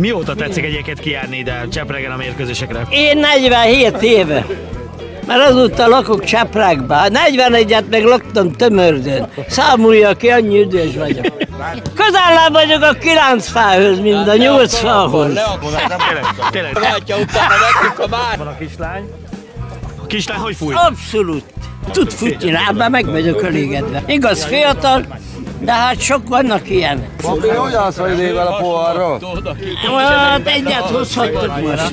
Mióta tetszik egyébként kijárni ide Csepregen a mérkőzésekre? Én 47 éve. Mert azóta lakok Cseprákban. 41-et meg laktam Tömördön. Számolja ki, annyi idős vagyok. Közel vagyok a kilenc fához, mint a nyolc fához. Tényleg. Látja, utána vettük a már. Van a kislány. A kislány hogy fúj? Abszolút. Tud futni rá, már meg vagyok elégedve. Igaz, fiatal, de hát sok vannak ilyen. Papi, hogy állsz vagy a poharról? Hát egyet hozhattuk most.